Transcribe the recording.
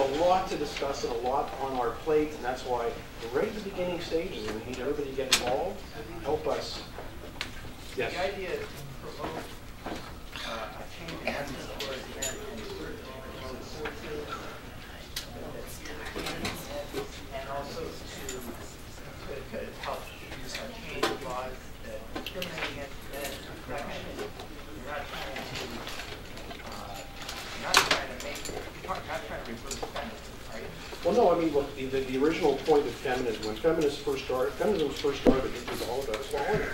lot to discuss and a lot on our plate, and that's why we're right at the beginning stages, and we need everybody to get involved, and help us. Yes? The idea is promote Well, no, I mean, look, the, the original point of feminism, when feminism first started, feminism was first started, it was all about equality.